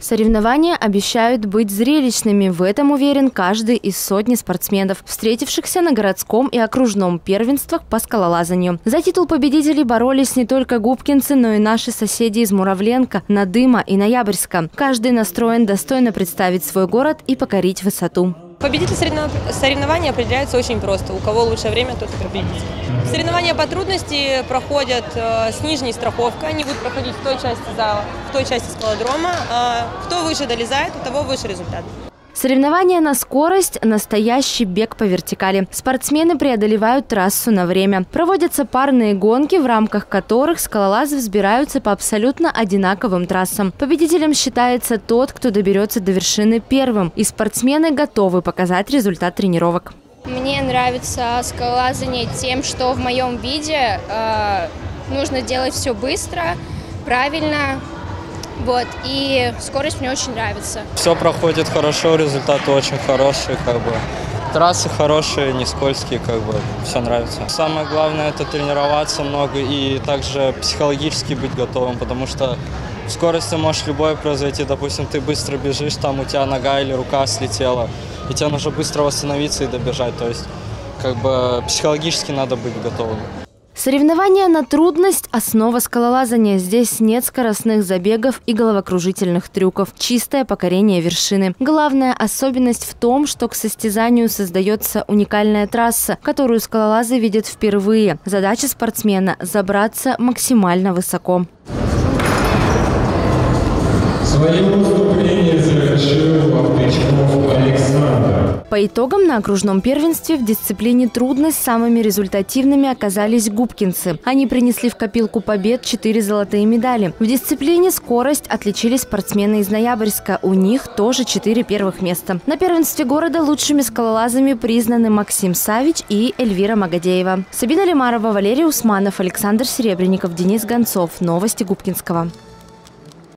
Соревнования обещают быть зрелищными. В этом уверен каждый из сотни спортсменов, встретившихся на городском и окружном первенствах по скалолазанию. За титул победителей боролись не только губкинцы, но и наши соседи из Муравленко, Надыма и Ноябрьска. Каждый настроен достойно представить свой город и покорить высоту. Победитель соревнований определяется очень просто. У кого лучшее время, тот и победитель. Соревнования по трудности проходят э, с нижней страховкой. Они будут проходить в той части зала, в той части скалодрома. Э, кто выше долезает, у того выше результат. Соревнования на скорость – настоящий бег по вертикали. Спортсмены преодолевают трассу на время. Проводятся парные гонки, в рамках которых скалолазы взбираются по абсолютно одинаковым трассам. Победителем считается тот, кто доберется до вершины первым. И спортсмены готовы показать результат тренировок. Мне нравится скалолазание тем, что в моем виде э, нужно делать все быстро, правильно, вот, и скорость мне очень нравится. Все проходит хорошо, результаты очень хорошие, как бы. Трассы хорошие, не скользкие, как бы, все нравится. Самое главное это тренироваться много и также психологически быть готовым, потому что в скорости может любое произойти. Допустим, ты быстро бежишь, там у тебя нога или рука слетела, и тебе нужно быстро восстановиться и добежать. То есть, как бы, психологически надо быть готовым. Соревнования на трудность – основа скалолазания. Здесь нет скоростных забегов и головокружительных трюков. Чистое покорение вершины. Главная особенность в том, что к состязанию создается уникальная трасса, которую скалолазы видят впервые. Задача спортсмена – забраться максимально высоко. Свое выступление завершил Балтычков Александр. По итогам на окружном первенстве в дисциплине трудность самыми результативными оказались губкинцы. Они принесли в копилку побед четыре золотые медали. В дисциплине скорость отличились спортсмены из Ноябрьска. У них тоже четыре первых места. На первенстве города лучшими скалолазами признаны Максим Савич и Эльвира Магадеева. Сабина Лимарова, Валерий Усманов, Александр Серебренников, Денис Гонцов. Новости Губкинского.